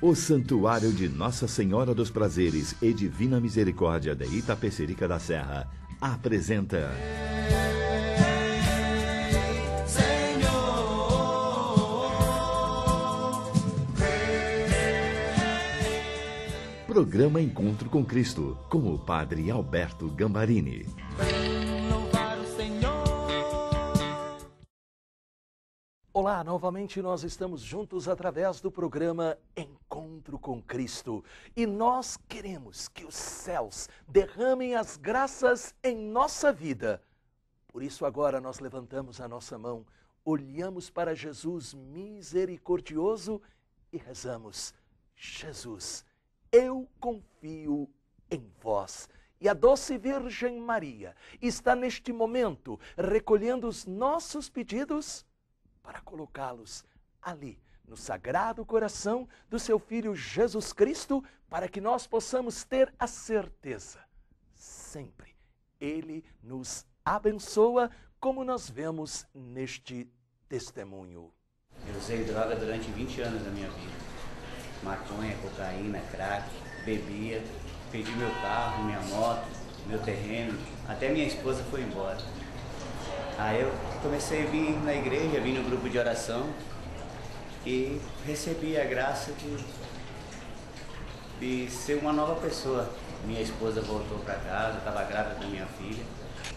O Santuário de Nossa Senhora dos Prazeres e Divina Misericórdia de Itapecerica da Serra apresenta. Programa Encontro com Cristo, com o Padre Alberto Gambarini. Olá, novamente nós estamos juntos através do programa Encontro com Cristo e nós queremos que os céus derramem as graças em nossa vida. Por isso, agora nós levantamos a nossa mão, olhamos para Jesus misericordioso e rezamos: Jesus, eu confio em vós. E a doce Virgem Maria está neste momento recolhendo os nossos pedidos para colocá-los ali, no sagrado coração do seu Filho Jesus Cristo, para que nós possamos ter a certeza, sempre, Ele nos abençoa, como nós vemos neste testemunho. Eu usei droga durante 20 anos da minha vida. Maconha, cocaína, crack, bebia, perdi meu carro, minha moto, meu terreno, até minha esposa foi embora. Aí eu comecei a vir na igreja, vim no grupo de oração e recebi a graça de, de ser uma nova pessoa. Minha esposa voltou para casa, estava grávida da minha filha.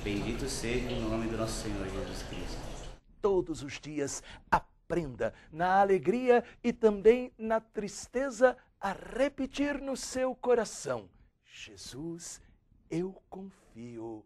Bendito seja o nome do nosso Senhor Jesus Cristo. Todos os dias aprenda na alegria e também na tristeza a repetir no seu coração: Jesus, eu confio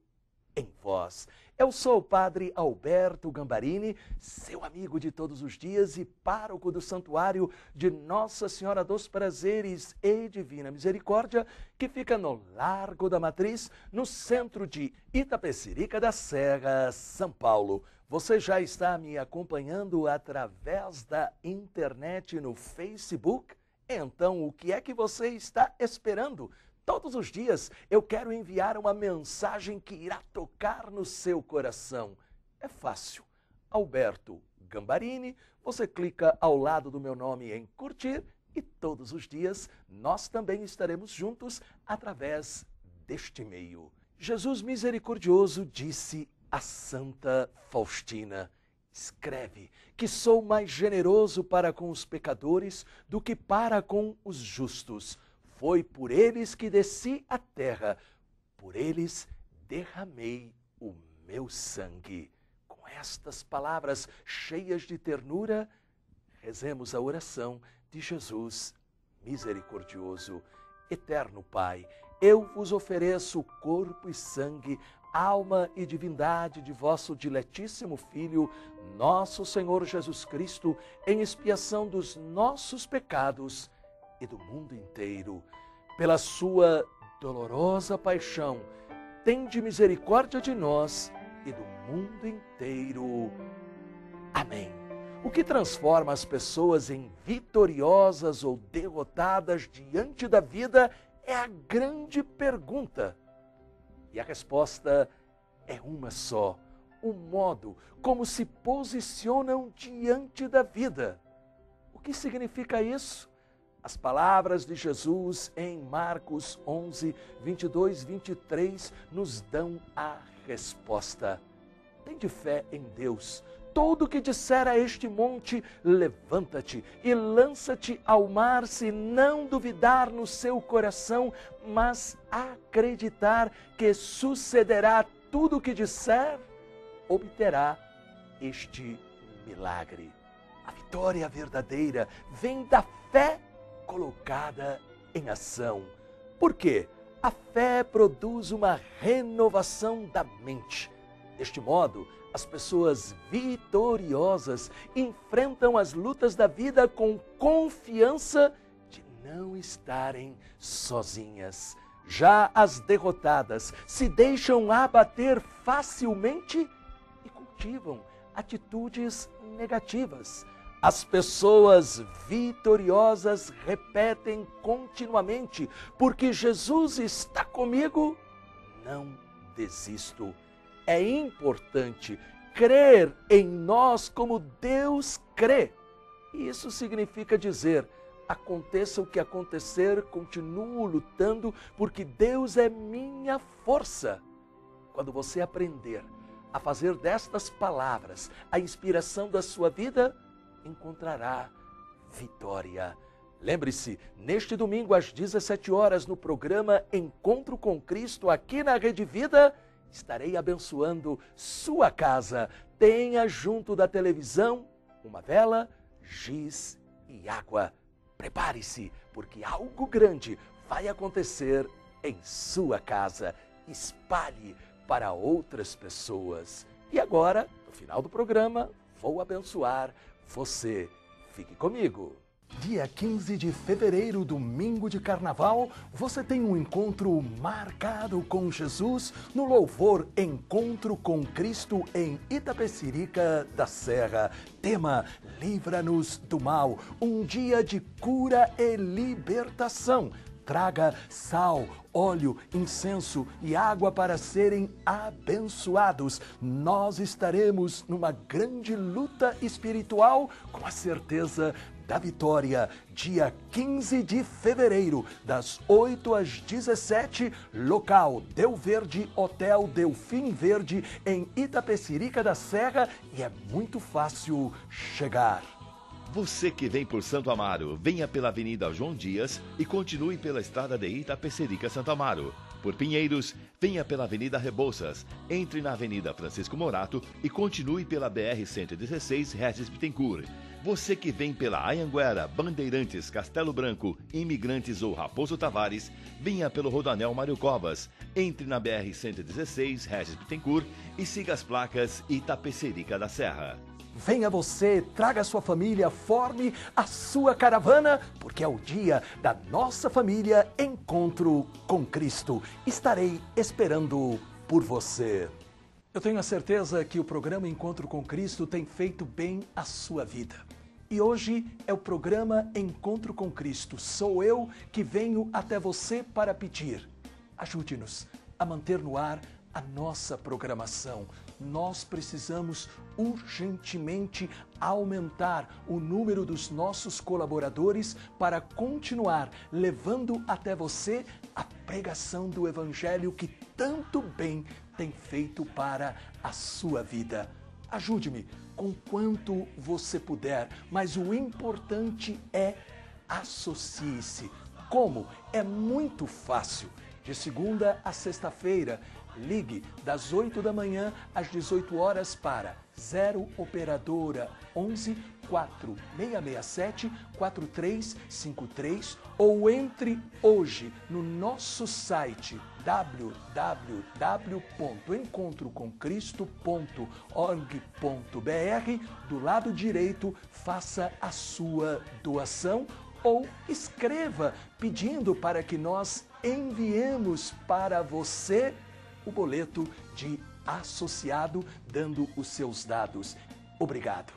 em vós. Eu sou o Padre Alberto Gambarini, seu amigo de todos os dias e pároco do Santuário de Nossa Senhora dos Prazeres e Divina Misericórdia, que fica no Largo da Matriz, no centro de Itapecerica da Serra, São Paulo. Você já está me acompanhando através da internet no Facebook? Então, o que é que você está esperando? Todos os dias eu quero enviar uma mensagem que irá tocar no seu coração. É fácil. Alberto Gambarini, você clica ao lado do meu nome em curtir e todos os dias nós também estaremos juntos através deste meio. Jesus misericordioso disse a Santa Faustina: Escreve que sou mais generoso para com os pecadores do que para com os justos foi por eles que desci à terra, por eles derramei o meu sangue. Com estas palavras cheias de ternura, rezemos a oração de Jesus misericordioso. Eterno Pai, eu vos ofereço corpo e sangue, alma e divindade de vosso diletíssimo Filho, nosso Senhor Jesus Cristo, em expiação dos nossos pecados e do mundo inteiro. Pela sua dolorosa paixão, tende misericórdia de nós e do mundo inteiro. Amém. O que transforma as pessoas em vitoriosas ou derrotadas diante da vida é a grande pergunta. E a resposta é uma só: o modo como se posicionam diante da vida. O que significa isso? As palavras de Jesus em Marcos 11, 22, 23 nos dão a resposta. Tem de fé em Deus. Todo o que disser a este monte, levanta-te e lança-te ao mar, se não duvidar no seu coração, mas acreditar que sucederá tudo o que disser, obterá este milagre. A vitória verdadeira vem da fé colocada em ação. Por quê? A fé produz uma renovação da mente. Deste modo, as pessoas vitoriosas enfrentam as lutas da vida com confiança de não estarem sozinhas. Já as derrotadas se deixam abater facilmente e cultivam atitudes negativas as pessoas vitoriosas repetem continuamente: porque Jesus está comigo, não desisto. É importante crer em nós como Deus crê. Isso significa dizer: Aconteça o que acontecer, continuo lutando, porque Deus é minha força. Quando você aprender a fazer destas palavras a inspiração da sua vida, encontrará vitória. Lembre-se, neste domingo às 17 horas no programa Encontro com Cristo aqui na Rede Vida, estarei abençoando sua casa. Tenha junto da televisão uma vela, giz e água. Prepare-se, porque algo grande vai acontecer em sua casa. Espalhe para outras pessoas. E agora, no final do programa, vou abençoar você. Fique comigo. Dia 15 de fevereiro, domingo de carnaval, você tem um encontro marcado com Jesus no louvor Encontro com Cristo em Itapecerica da Serra. Tema: Livra-nos do mal. Um dia de cura e libertação. Traga sal, óleo, incenso e água para serem abençoados. Nós estaremos numa grande luta espiritual com a certeza da Vitória, dia 15 de fevereiro, das 8 às 17, local Deu Verde Hotel Delfim Verde, em Itapecerica da Serra, e é muito fácil chegar. Você que vem por Santo Amaro, venha pela Avenida João Dias e continue pela estrada de Itapecerica Santo Amaro. Por Pinheiros, venha pela Avenida Rebouças, entre na Avenida Francisco Morato e continue pela BR-116 Regis Bittencourt. Você que vem pela Ayanguera, Bandeirantes, Castelo Branco, Imigrantes ou Raposo Tavares, venha pelo Rodanel Mário Covas, entre na BR-116 Regis Bittencourt e siga as placas Itapecerica da Serra. Venha você, traga sua família, forme a sua caravana, porque é o dia da nossa família Encontro com Cristo. Estarei esperando por você. Eu tenho a certeza que o programa Encontro com Cristo tem feito bem à sua vida. E hoje é o programa Encontro com Cristo. Sou eu que venho até você para pedir. Ajude-nos a manter no ar a nossa programação. Nós precisamos urgentemente aumentar o número dos nossos colaboradores para continuar levando até você a pregação do Evangelho que tanto bem tem feito para a sua vida. Ajude-me com quanto você puder, mas o importante é associe-se. Como? É muito fácil. De segunda a sexta-feira, ligue das 8 da manhã às 18 horas para 0 operadora 11 4667 4353 ou entre hoje no nosso site www.encontrocomcristo.org.br. Do lado direito, faça a sua doação ou escreva pedindo para que nós enviemos para você o boleto de associado, dando os seus dados. Obrigado.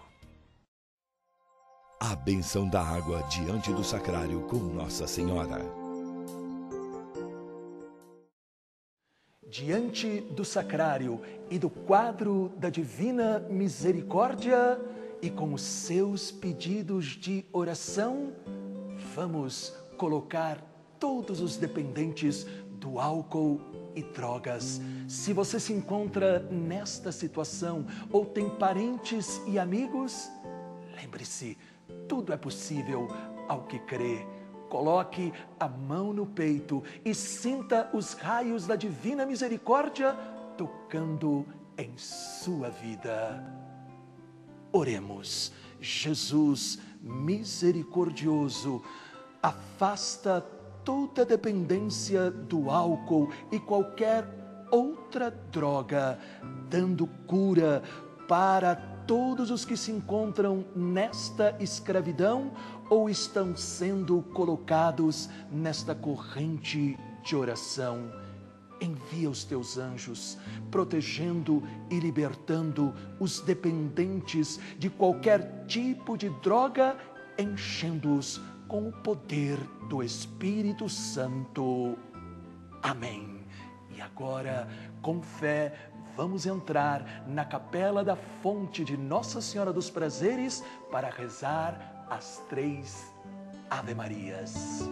A benção da água diante do sacrário com Nossa Senhora. Diante do sacrário e do quadro da Divina Misericórdia e com os seus pedidos de oração, vamos colocar todos os dependentes do álcool e drogas. Se você se encontra nesta situação ou tem parentes e amigos, lembre-se, tudo é possível ao que crê. Coloque a mão no peito e sinta os raios da divina misericórdia tocando em sua vida. Oremos. Jesus misericordioso, afasta toda dependência do álcool e qualquer outra droga, dando cura para todos os que se encontram nesta escravidão ou estão sendo colocados nesta corrente de oração. Envia os teus anjos, protegendo e libertando os dependentes de qualquer tipo de droga, enchendo-os com o poder do Espírito Santo. Amém. E agora, com fé, vamos entrar na capela da fonte de Nossa Senhora dos Prazeres para rezar as três Ave Marias.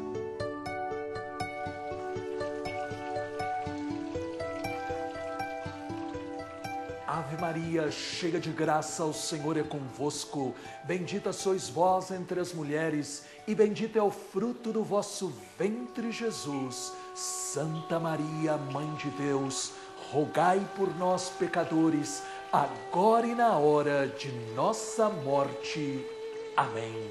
Ave Maria, cheia de graça, o Senhor é convosco. Bendita sois vós entre as mulheres, e bendito é o fruto do vosso ventre, Jesus. Santa Maria, Mãe de Deus, rogai por nós, pecadores, agora e na hora de nossa morte. Amém.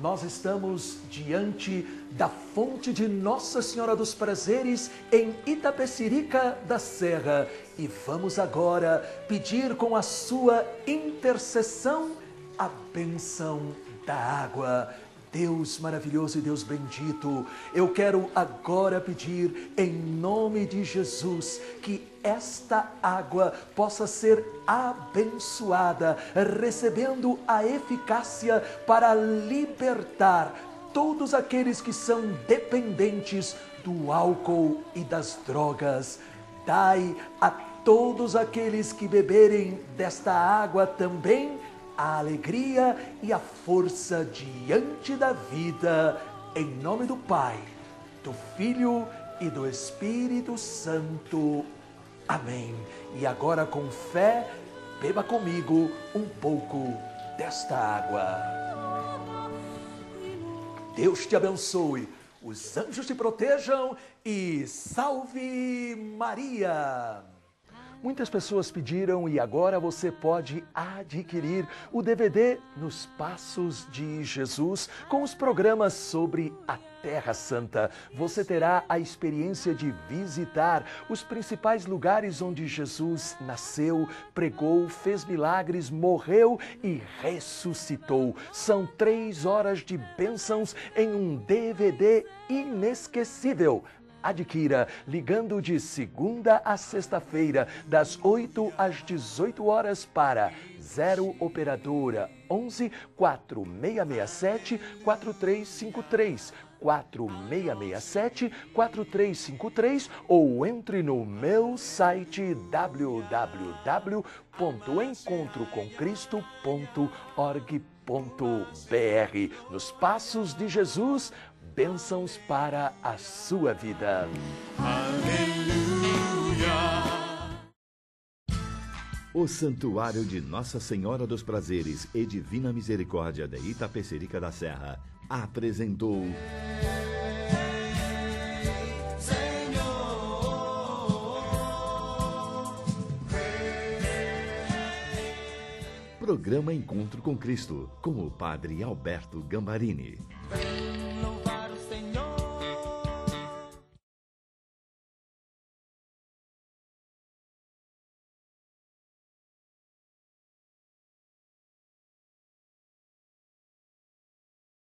nós estamos diante da fonte de Nossa Senhora dos Prazeres em Itapecerica da Serra e vamos agora pedir com a sua intercessão a benção da água. Deus maravilhoso e Deus bendito, eu quero agora pedir em nome de Jesus que esta água possa ser abençoada, recebendo a eficácia para libertar todos aqueles que são dependentes do álcool e das drogas. Dai a todos aqueles que beberem desta água também a alegria e a força diante da vida, em nome do Pai, do Filho e do Espírito Santo. Amém. E agora, com fé, beba comigo um pouco desta água. Deus te abençoe, os anjos te protejam e salve Maria! Muitas pessoas pediram e agora você pode adquirir o DVD Nos Passos de Jesus com os programas sobre a Terra Santa. Você terá a experiência de visitar os principais lugares onde Jesus nasceu, pregou, fez milagres, morreu e ressuscitou. São três horas de bênçãos em um DVD inesquecível. Adquira ligando de segunda a sexta-feira, das 8 às 18 horas para 0 operadora 11 4667 4353 4667 4353 ou entre no meu site www.encontrocomcristo.org.br. Nos passos de Jesus, bênçãos para a sua vida. Aleluia. O Santuário de Nossa Senhora dos Prazeres e Divina Misericórdia de Itapecerica da Serra apresentou. Programa Encontro com Cristo, com o Padre Alberto Gambarini.